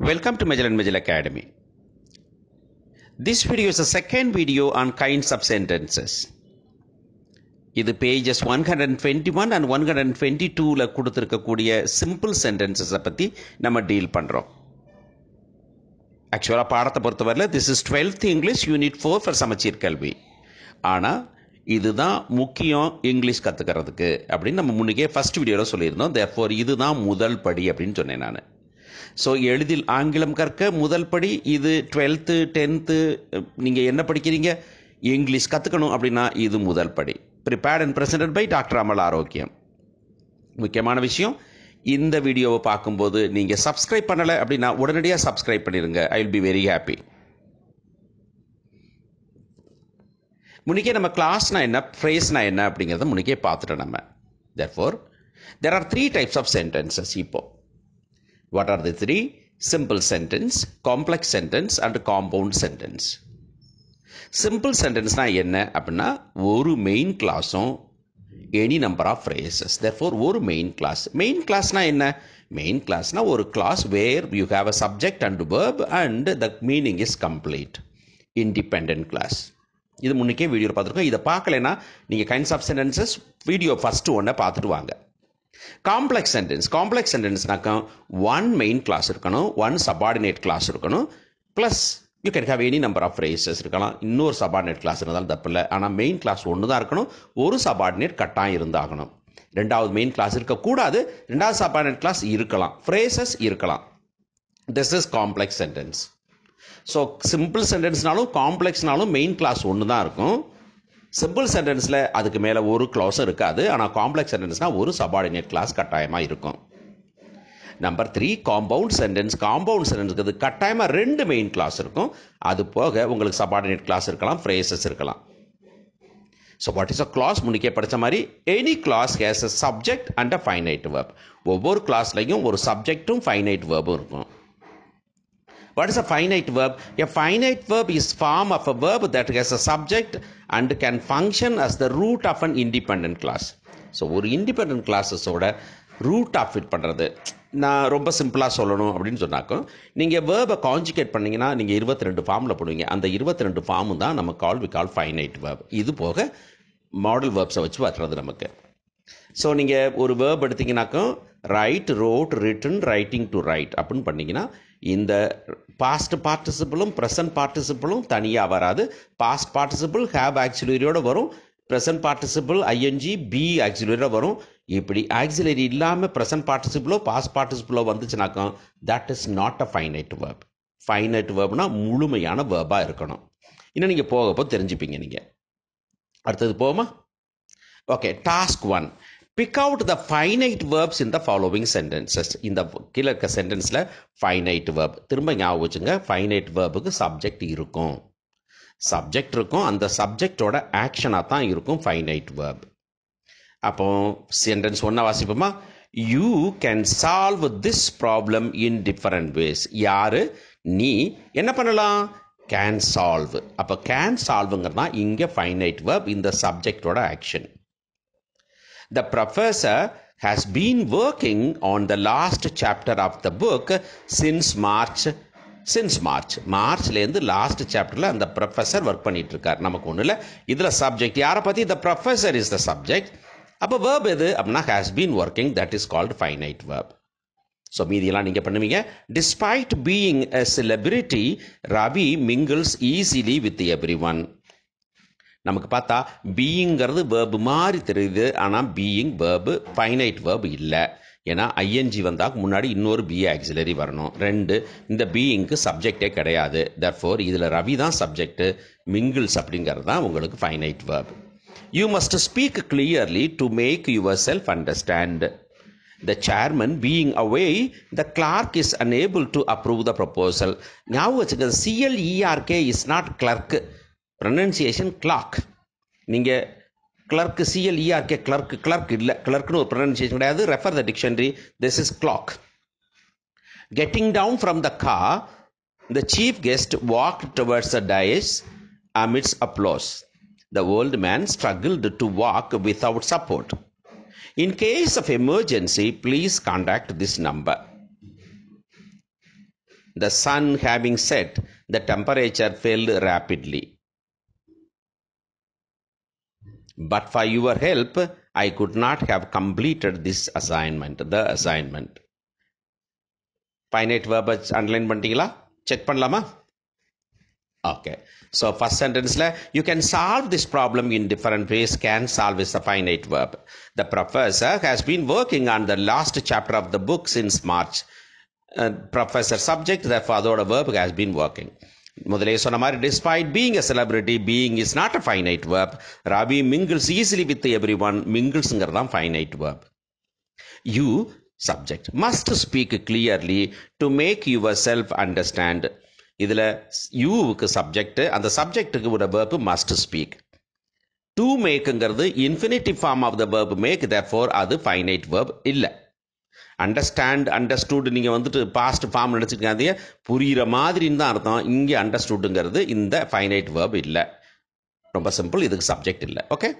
Welcome to Magellan Magellan Academy. This video is the second video on kinds of sentences. இது pages one hundred twenty one and one hundred twenty டூவில் கொடுத்துருக்கக்கூடிய simple சென்டென்சஸை பற்றி நம்ம deal பண்ணுறோம் ஆக்சுவலாக பாடத்தை பொறுத்தவரையில் this is twelfth English unit four for Samacheer Kalvi ஆனால் இதுதான் முக்கியம் இங்கிலீஷ் கற்றுக்கிறதுக்கு அப்படின்னு நம்ம முன்னுக்கே ஃபஸ்ட் வீடியோவில் சொல்லியிருந்தோம் தேர்ஃபோர் இதுதான் முதல் படி அப்படின்னு சொன்னேன் நான் ஸோ எளிதில் ஆங்கிலம் கற்க முதல் படி இது டுவெல்த்து டென்த்து நீங்கள் என்ன படிக்கிறீங்க? இங்கிலீஷ் கற்றுக்கணும் அப்படின்னா இது முதல் படி. Prepared and presented by doctor Amal Arokiyam முக்கியமான விஷயம் இந்த வீடியோவை பார்க்கும்போது நீங்கள் சப்ஸ்கிரைப் பண்ணலை அப்படின்னா உடனடியாக சப்ஸ்கிரைப் பண்ணிடுங்க I will be very happy முன்னிக்கே நம்ம கிளாஸ்னா என்ன ஃப்ரேஸ்னா என்ன அப்படிங்கிறத முன்னிக்கே பார்த்துட்டோம் நம்ம. Therefore there are three types of sentences இப்போது what are the three simple sentence complex sentence and compound sentence simple சென்டென்ஸ்னால் என்ன அப்படின்னா ஒரு மெயின் கிளாஸும் any number of phrases therefore ஒரு மெயின் கிளாஸ் மெயின் கிளாஸ்னால் என்ன? மெயின் கிளாஸ்னால் ஒரு clause where you have a subject and verb and the meaning is complete independent clause இது முன்னுக்கே வீடியோ பார்த்துருக்கோம். இதை பார்க்கலைன்னா நீங்கள் kinds of sentences video first ஒன்றை பார்த்துட்டு வாங்க. காம்ப்ளெக்ஸ் சென்டென்ஸ் காம்ப்ளெக்ஸ் சென்டென்ஸ்னாக்கா ஒன் மெயின் கிளாஸ் இருக்கணும் ஒன் சபார்டினேட் கிளாஸ் இருக்கணும். Plus you can have any number of phrases இருக்கலாம். இன்னொரு சபார்டினேட் கிளாஸ் இருந்தாலும் தப்பில்லை. ஆனால் மெயின் கிளாஸ் ஒன்று தான் இருக்கணும். ஒரு சபார்டினேட் கட்டாயம் இருந்தாகணும். ரெண்டாவது மெயின் கிளாஸ் இருக்கக்கூடாது. ரெண்டாவது சபார்டினேட் கிளாஸ் இருக்கலாம். ஃப்ரேசஸ் இருக்கலாம். This is complex sentence so simple சென்டென்ஸ்னாலும் காம்ப்ளெக்ஸ்னாலும் மெயின் கிளாஸ் ஒன்று தான் இருக்கும். சிம்பிள் சென்டென்ஸில் அதுக்கு மேலே ஒரு கிளாஸும் இருக்காது. ஆனால் காம்ப்ளெக்ஸ் சென்டென்ஸ்னால் ஒரு சபார்டினேட் கிளாஸ் கட்டாயமாக இருக்கும். Number three compound sentence compound சென்டென்ஸ்க்கு கட்டாயமாக ரெண்டு மெயின் கிளாஸ் இருக்கும். அது போக உங்களுக்கு சபார்டினேட் கிளாஸ் இருக்கலாம் ஃப்ரேசஸ் இருக்கலாம். So what is a clause முன்னிக்கே படித்த மாதிரி any clause has a subject and a finite verb ஒவ்வொரு கிளாஸ்லையும் ஒரு சப்ஜெக்ட்டும் ஃபைனைட் வேர்பும் இருக்கும். What is a finite verb a finite verb is form of a verb that has a subject and can function as the root of an independent class. So ஒரு independent கிளாஸஸோட root of it பண்ணுறது நான் ரொம்ப சிம்பிளாக சொல்லணும் அப்படின்னு சொன்னாக்கும் நீங்கள் வேர்பை conjugate பண்ணிங்கன்னா நீங்கள் இருபத்தி ரெண்டு ஃபார்மில் போடுவீங்க. அந்த இருபத்தி ரெண்டு ஃபார்மு தான் நம்ம call we call finite verb இது போக மாடல் வேர்ப்ஸை வச்சு வர்றது நமக்கு. ஸோ நீங்கள் ஒரு verb எடுத்திங்கனாக்கும் write wrote written writing to write அப்படின்னு பண்ணிங்கன்னா இந்த பாஸ்ட் பார்ட்டிசிபிளும் ப்ரெசன்ட் பார்ட்டிசிபிளும் தனியாக வராது. பாஸ்ட் பார்ட்டிசிபிள் ஹேவ் ஆக்சிலரியோட வரும். ப்ரெசன்ட் பார்ட்டிசிபிள் ஐஎன்ஜி பி ஆக்சிலரியோட வரும். இப்படி ஆக்சிலரி இல்லாமல் ப்ரெசன்ட் பார்ட்டிசிபிளோ பாஸ்ட் பார்ட்டிசிபிளோ வந்துச்சுனாக்கா that is not a finite verb finite வேர்ப்னா முழுமையான வேர்பாக இருக்கணும். இன்னும் நீங்கள் போக போக தெரிஞ்சுப்பீங்க நீங்கள் அடுத்தது போமா okay task one pick out the finite verbs in the following sentences இந்த கீழே இருக்க சென்டென்ஸில் ஃபைனைட் வேர்ப் திரும்ப ஞாபகம் வச்சுங்க ஃபைனைட் வேர்புக்கு சப்ஜெக்ட் இருக்கும். சப்ஜெக்ட் இருக்கும். அந்த சப்ஜெக்டோட ஆக்ஷனாக தான் இருக்கும் ஃபைனைட் வேர்ப் அப்போ சென்டென்ஸ் ஒன்றா வாசிப்போமா? You can solve this problem in different ways யாரு? நீ. என்ன பண்ணலாம்? கேன் சால்வ் அப்போ கேன் சால்வுங்கிறது தான் இங்கே ஃபைனைட் வேர்ப் இந்த சப்ஜெக்டோட action The professor has been working on the last chapter of the book since March since March மார்ச்லேருந்து last சாப்டரில் அந்த ப்ரொஃபஸர் ஒர்க் பண்ணிட்டு இருக்கார் நமக்கு ஒன்றும் இல்லை இதில் சப்ஜெக்ட் யாரை பற்றி the professor is the subject அப்போ வேர்ப் எது? அப்படின்னா has been working that is called finite verb so மீதியெல்லாம் நீங்கள் பண்ணுவீங்க. Despite being a celebrity Ravi mingles easily with everyone நமக்கு பார்த்தா பீயிங்கிறது வேர்பு மாதிரி தெரியுது. ஆனால் பீயிங் வேர்பு ஃபைனைட் வேர்பு இல்லை. ஏன்னா ஐஎன்ஜி வந்தால் முன்னாடி இன்னொரு பி ஆக்சிலரி வரணும். ரெண்டு இந்த பீயிங்க்கு சப்ஜெக்டே கிடையாது. தர்ஃபோர் இதில் ரவி தான் சப்ஜெக்ட்டு மிங்கிள்ஸ் அப்படிங்கிறது தான் உங்களுக்கு finite verb you must speak clearly to make yourself understand the chairman being away the clerk is unable to approve the proposal ஞாபகம் வச்சுக்க CLERK is not clerk pronunciation clerk நீங்கள் clerk சிஎல்இஆர்கே clerk clerk இல்லை. கிளர்க்னு ஒரு pronunciation கிடையாது. Refer the dictionary this is clerk getting down from the car the chief guest walk towards the dais amidst applause the old man struggled to walk without support In case of emergency, please contact this number. the sun having set the temperature fell rapidly. But for your help i could not have completed this assignment the assignment finite verb underline பண்ணிட்டீங்களா check பண்ணலாமா Okay. So first sentence la you can solve this problem in different ways. Can solve is a finite verb. The professor has been working on the last chapter of the book since March. Uh, professor subject, therefore அதோட verb has been working. முதலே சொன்ன மாதிரி despite being a celebrity being is not a finite verb Robby mingles easily with everyone மிங்கிள்ஸுங்கிறது தான் finite verb you subject must speak clearly to make yourself understand இதில் யூவுக்கு subject அந்த சப்ஜெக்டுக்கு ஒரு verb must speak to மேக்குங்கிறது infinitive form of the verb make Thor அது finite verb இல்லை understand understood நீங்கள் வந்துட்டு பாஸ்ட் ஃபார்ம் நினச்சிருக்காதீங்க புரிகிற மாதிரின்னு தான் அர்த்தம். இங்கே அண்டர்ஸ்டூட்டுங்கிறது இந்த ஃபைனைட் வேர்ப் இல்லை. ரொம்ப சிம்பிள் இதுக்கு சப்ஜெக்ட் இல்லை. ஓகே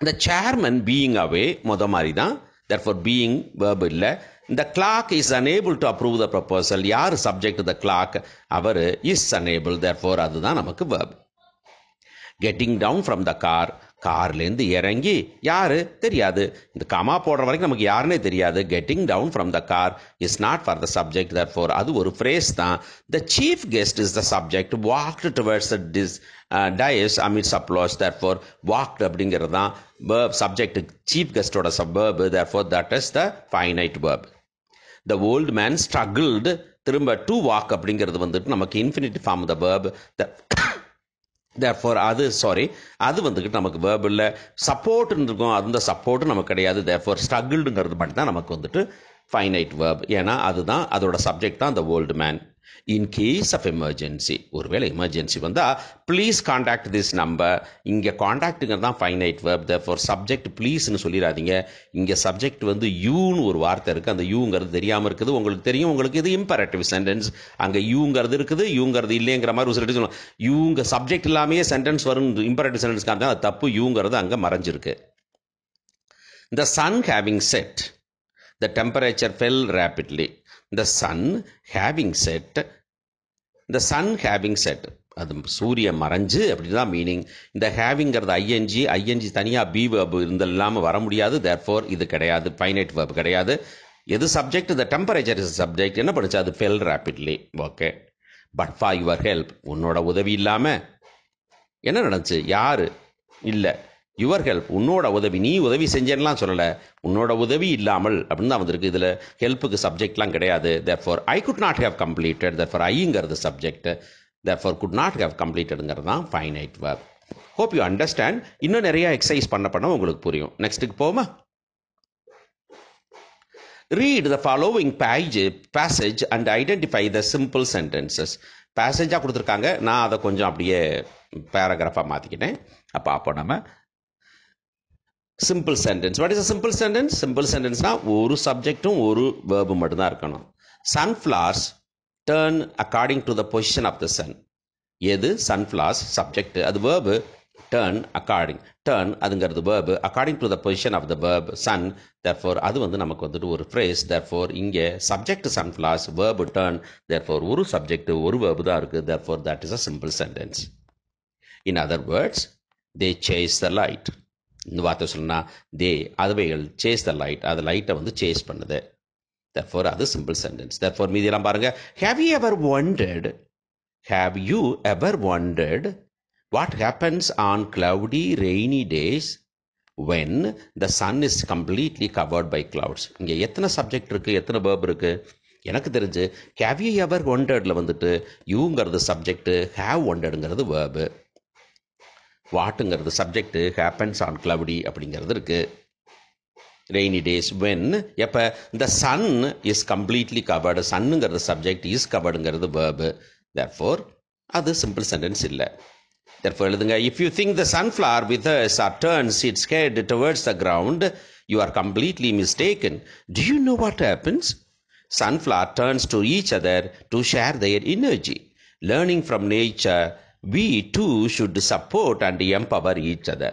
இந்த சேர்மன் பீயிங் அவே மொத மாதிரி தான். தேர்ஃபோர் பீயிங் வேர்ப் இல்லை. இந்த clerk is unable to approve the proposal யார் சப்ஜெக்ட் த கிளாக் அவர் இஸ் அனேபிள் தேர்ஃபோர் அதுதான் நமக்கு verb getting down from the car கார்லேருந்து இறங்கி யாரு? தெரியாது. இந்த கமா போடுற வரைக்கும் நமக்கு யாருன்னே தெரியாது. Getting down from the car is not for the subject therefore அது ஒரு ஃப்ரேஸ் தான். The chief guest is the subject walked towards the dis dais amid applause therefore walked அப்படிங்கிறது தான் verb subject chief கெஸ்டோட sub verb therefore that is the finite verb the old man struggled திரும்ப to walk அப்படிங்கிறது வந்துட்டு நமக்கு infinitive form the verb therefore அது sorry அது வந்துக்கிட்டு நமக்கு வேர்பிளில் சப்போர்ட்டுன்னு சப்போர்ட்னு இருக்கும். அந்த சப்போர்ட்டு நமக்கு கிடையாது. தேர்ஃபோர் ஸ்ட்ரகிள்டுங்கிறது மட்டும் தான் நமக்கு வந்துட்டு ஃபைனைட் வேர்ப் ஏன்னா அதுதான் அதோட சப்ஜெக்ட் தான் அந்த old man in case of emergency ஒருவேளை எமர்ஜென்சி வந்தால் ப்ளீஸ் காண்டாக்ட் திஸ் நம்பர் இங்கே காண்டாக்ட்டுங்கிறது தான் ஃபைனைட் வேர்ப் தேர்ஃபோர் சப்ஜெக்ட் ப்ளீஸ்னு சொல்லிடாதீங்க. இங்கே சப்ஜெக்ட் வந்து யூன்னு ஒரு வார்த்தை இருக்குது அந்த யூங்கிறது தெரியாமல் இருக்குது. உங்களுக்கு தெரியும் உங்களுக்கு இது இம்பரேட்டிவ் சென்டென்ஸ் அங்கே யூங்கிறது இருக்குது யூங்கிறது இல்லைங்கிற மாதிரி ஒரு சொல்லலாம் யூங்க சப்ஜெக்ட் இல்லாமையே சென்டென்ஸ் வரும் இம்பரேட்டிவ் சென்டென்ஸ் காமிச்சா அது தப்பு யூங்கிறது அங்கே மறைஞ்சிருக்கு. The sun having set the temperature fell rapidly the sun having set the sun having set அது சூரியன் மறைஞ்சு அப்படி தான் மீனிங் இந்த ஹேவிங்கிறது ஐஎன்ஜி ஐஎன்ஜி தனியாக பி வேர்பு இருந்த இல்லாமல் வர முடியாது. தேர்ஃபோர் இது கிடையாது. ஃபைனைட் வேர்பு கிடையாது. எது subject the temperature is subject என்ன படிச்சு? அது fell rapidly okay but for your help உன்னோட உதவி இல்லாமல் என்ன நடந்துச்சு? யார்? இல்லை. யுவர் ஹெல்ப் உன்னோட உதவி நீ உதவி செஞ்சேன்னா சொல்லலை. உன்னோட உதவி இல்லாமல் அப்படின்னு தான் வந்திருக்கு. இதில் ஹெல்ப்புக்கு சப்ஜெக்ட்லாம் கிடையாது. Therefore I could not have completed therefore ஐங்கிறது subject therefore could not have கம்ப்ளீட்டடுங்கிறது தான் finite verb hope you understand இன்னும் நிறைய எக்ஸசைஸ் பண்ண பண்ண உங்களுக்கு புரியும். நெக்ஸ்ட்டுக்கு போமா read the following page passage and identify the simple sentences பேசேஜாக கொடுத்துருக்காங்க. நான் அதை கொஞ்சம் அப்படியே பேராகிராஃபாக மாற்றிக்கிட்டேன் அப்போ அப்போ நம்ம simple sentence what is a simple sentence simple சென்டென்ஸ்னால் ஒரு சப்ஜெக்ட்டும் ஒரு வேர்பு மட்டும்தான் இருக்கணும். Sunflowers turn according to the position of the sun எது? சன்ஃப்ளவர்ஸ் சப்ஜெக்ட் அது verb turn according turn அதுங்கிறது verb according to the position of the verb sun therefore அது வந்து நமக்கு வந்துட்டு ஒரு ஃப்ரேஸ் தேர்ஃபோர் இங்கே subject sunflowers verb turn therefore ஒரு subject ஒரு வேர்பு தான் இருக்குது therefore that is a simple sentence in other words they says the light இந்த வார்த்தை சொல்லணும்னா தே அதுவைகள் சேஸ் த லைட் அது லைட்டை வந்து சேஸ் பண்ணுது. தர்ஃபோர் அது சிம்பிள் சென்டென்ஸ் தர்ஃபோர் மீதியெல்லாம் பாருங்க. Have you ever wondered have you ever wondered what happens on cloudy rainy days when the sun is completely covered by clouds இங்கே எத்தனை சப்ஜெக்ட் இருக்குது எத்தனை வேர்ப் இருக்குது எனக்கு தெரிஞ்சு ஹேவ் யூ எவர் ஒண்டர்டில் வந்துட்டு யூங்கிறது சப்ஜெக்ட்டு ஹேவ் ஒண்டர்டுங்கிறது வேர்பு வாட்டுங்கிறது சப்ஜெக்ட்டு ஹேப்பன்ஸ் ஆன் கிளவுடி அப்படிங்கிறது இருக்குது ரெய்னி டேஸ் வென் எப்போ? இந்த சன் இஸ் கம்ப்ளீட்லி கவர்டு சன்னுங்கிறது சப்ஜெக்ட் இஸ் கவர்டுங்கிறது வேர்பு தேர்ஃபோர் அது சிம்பிள் சென்டென்ஸ் இல்லை. தேர்ஃபோர் எழுதுங்க. If you think the sunflower with are turns its head towards the ground you are completely mistaken do you know what happens sunflower turns to each other to share their energy learning from nature we too should support and empower each other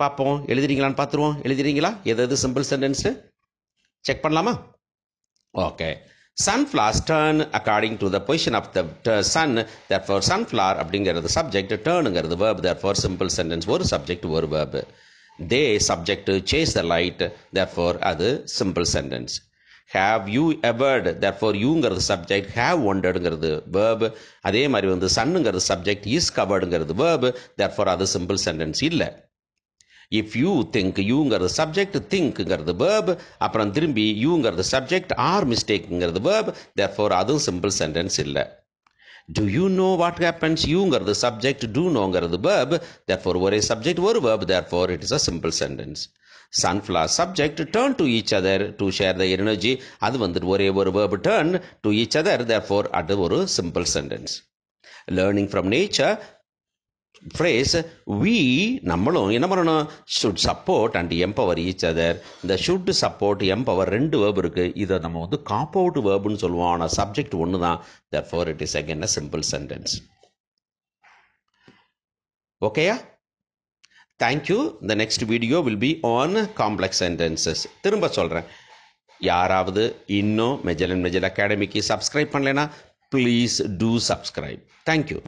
பார்ப்போம் எழுதுறீங்களான்னு பார்த்துருவோம் எழுதுறீங்களா எது simple sentence check பண்ணலாமா okay sunflowers turn according to the position of the sun therefore sunflower அப்படிங்கிறது subject டேர்னுங்கிறது verb therefore simple sentence ஒரு subject ஒரு verb they subject says the light therefore அது simple sentence have you ever therefore யூங்கிறது subject have ஒண்டடுங்கிறது verb அதே மாதிரி வந்து சனுங்கிற சப்ஜெக்ட் இஸ் கவர்டுங்கிறது coveredங்கிறது தேர் ஃபார் அது சிம்பிள் சென்டென்ஸ் இல்லை. இஃப் யூ திங்க் யூங்கிறது சப்ஜெக்ட் திங்க்ங்கிறது வேர்பு அப்புறம் திரும்பி யூங்கிறது சப்ஜெக்ட் ஆர் மிஸ்டேக்குங்கிறது வேர்ப் தேர்ஃபோர் அதுவும் சிம்பிள் சென்டென்ஸ் இல்லை. Do you know what happens யூங்கிறது subject do நோங்கிறது வேர்ப் தேர்ஃபோர் ஒரே சப்ஜெக்ட் ஒரு verb therefore it is a simple sentence sunflower subject turn to each other to share the energy அது வந்துட்டு ஒரே ஒரு verb turn to each other therefore அது ஒரு simple sentence learning from nature phrase, we, நம்மளும் என்ன பண்ணணும் should support and empower each other இந்த ஷுட் சப்போர்ட் எம்பவர் ரெண்டு வேர்ப் இருக்குது இதை நம்ம வந்து காம்பவுண்ட் வேர்புன்னு சொல்லுவோம் ஆனால் சப்ஜெக்ட் ஒன்று தான் the four it is again a simple sentence ஓகேயா தேங்க்யூ இந்த next video will be on complex sentences திரும்ப சொல்கிறேன் யாராவது இன்னும் மெஜல் அண்ட் மெஜல் அகாடமிக்கு சப்ஸ்கிரைப் பண்ணலைன்னா please do subscribe thank you